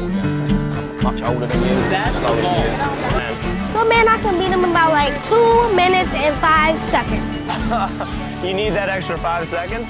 I'm much older than you. That's you. So man, I can beat him about like two minutes and five seconds. you need that extra five seconds?